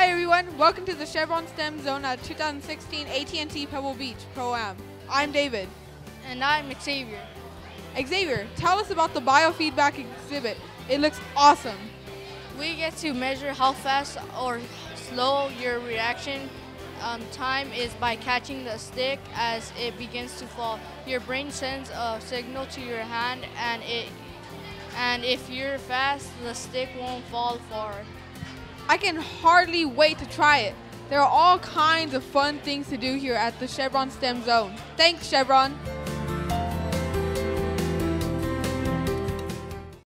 everyone. Welcome to the Chevron STEM Zone at 2016 AT&T Pebble Beach Pro-Am. I'm David. And I'm Xavier. Xavier, tell us about the biofeedback exhibit. It looks awesome. We get to measure how fast or slow your reaction um, time is by catching the stick as it begins to fall. Your brain sends a signal to your hand and it and if you're fast, the stick won't fall far. I can hardly wait to try it. There are all kinds of fun things to do here at the Chevron STEM Zone. Thanks, Chevron.